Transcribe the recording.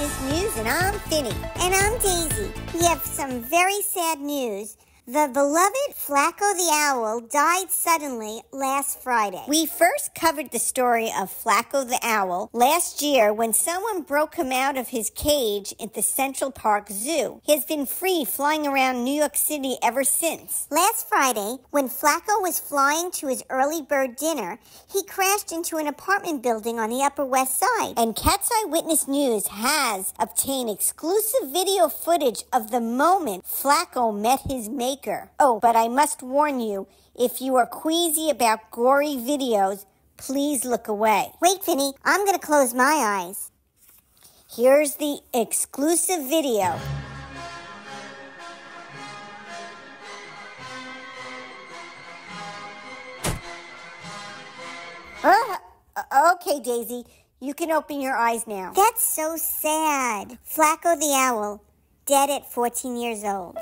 Eyewitness News, and I'm Finny. And I'm Daisy. We have some very sad news. The beloved Flaco the Owl died suddenly last Friday. We first covered the story of Flaco the Owl last year when someone broke him out of his cage at the Central Park Zoo. He has been free flying around New York City ever since. Last Friday, when Flaco was flying to his early bird dinner, he crashed into an apartment building on the Upper West Side. And Cat's Eye Witness News has obtained exclusive video footage of the moment Flaco met his maker. Oh, but I must warn you, if you are queasy about gory videos, please look away. Wait, Finny, I'm going to close my eyes. Here's the exclusive video. Uh, okay, Daisy, you can open your eyes now. That's so sad. Flaco the Owl, dead at 14 years old.